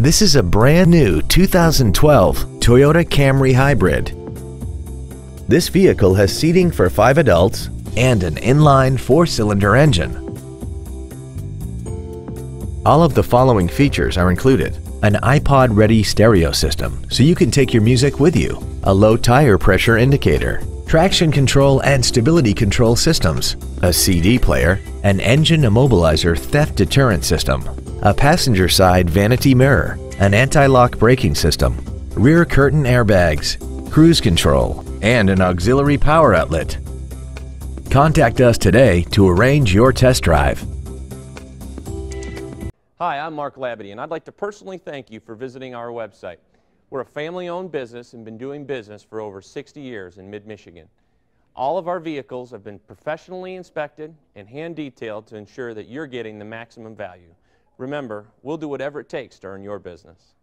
This is a brand new 2012 Toyota Camry Hybrid. This vehicle has seating for five adults and an inline four-cylinder engine. All of the following features are included. An iPod-ready stereo system, so you can take your music with you. A low tire pressure indicator. Traction control and stability control systems. A CD player. An engine immobilizer theft deterrent system. A passenger side vanity mirror. An anti-lock braking system. Rear curtain airbags. Cruise control. And an auxiliary power outlet. Contact us today to arrange your test drive. Hi, I'm Mark Labadie, and I'd like to personally thank you for visiting our website. We're a family-owned business and been doing business for over 60 years in mid-Michigan. All of our vehicles have been professionally inspected and hand-detailed to ensure that you're getting the maximum value. Remember, we'll do whatever it takes to earn your business.